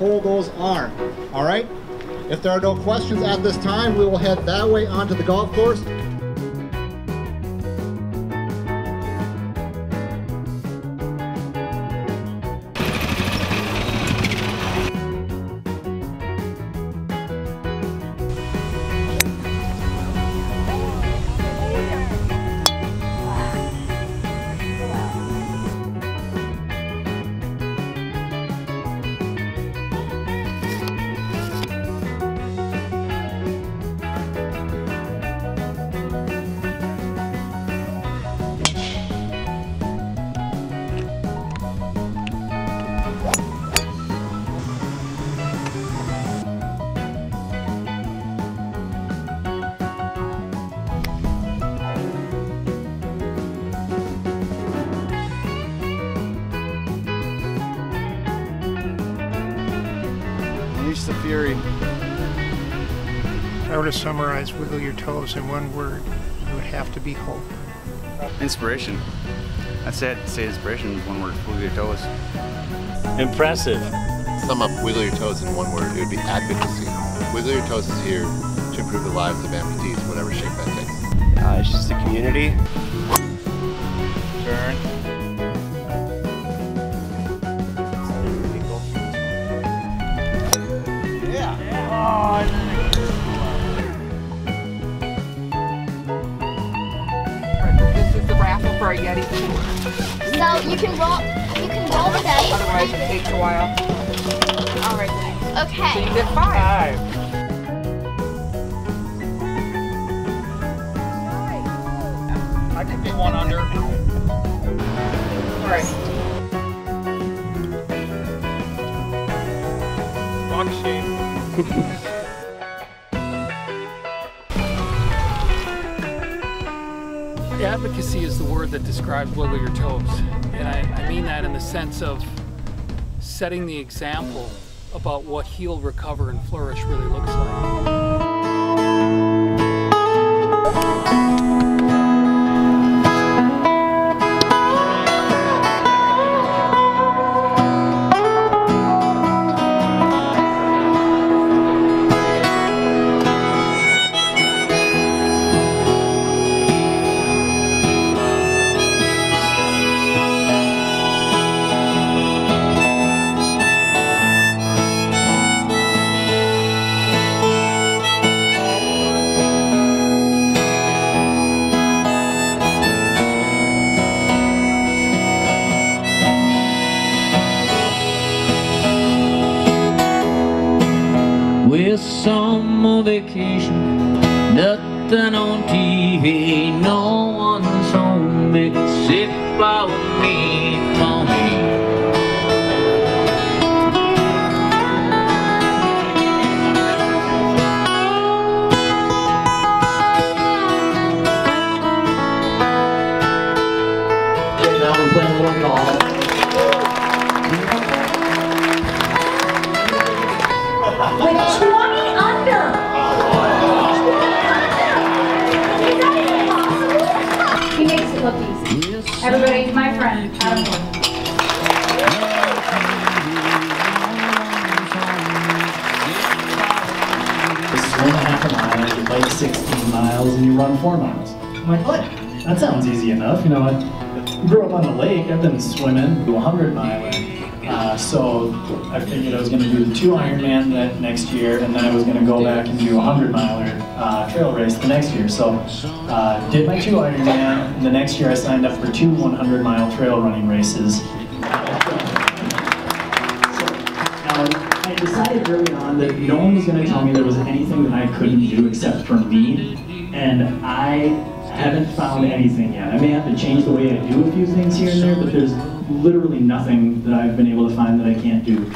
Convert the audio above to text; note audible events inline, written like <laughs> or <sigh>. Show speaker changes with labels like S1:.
S1: those are. All right? If there are no questions at this time, we will head that way onto the golf course.
S2: Unleash the fury.
S3: If I were to summarize Wiggle Your Toes in one word, it would have to be hope.
S2: Inspiration. That's it. Say inspiration. In one word. Wiggle your toes.
S4: Impressive.
S5: Sum up Wiggle Your Toes in one word, it would be advocacy. Wiggle Your Toes is here to improve the lives of amputees, whatever shape that takes.
S2: Uh, it's just a community.
S6: For a Yeti tour.
S7: So you can roll, you can roll the dice.
S6: Otherwise, it takes a while.
S7: All right.
S6: So
S7: Okay.
S6: you get five.
S2: I can be one under.
S6: All right.
S2: Wrong shape. <laughs>
S8: Advocacy is the word that describes Wiggle Your Toes. And I, I mean that in the sense of setting the example about what heal, recover, and flourish really looks like.
S9: We're summer vacation, nothing on TV, no one's home except for me.
S7: Easy. Everybody, my friend, Adam Gordon.
S4: swim half a mile, you bike 16 miles, and you run 4 miles. I'm like, what? That sounds easy enough. You know, I grew up on the lake, I've been swimming, do a 100 miler. Uh, so I figured I was going to do the two Ironman that next year, and then I was going to go back and do a 100 miler uh, trail race the next year. So uh, did my two Ironman, the next year I signed up for two 100 mile trail running races. I decided early on that no one was going to tell me there was anything that I couldn't do except for me, and I haven't found anything yet. I may have to change the way I do a few things here and there, but there's literally nothing that I've been able to find that I can't do.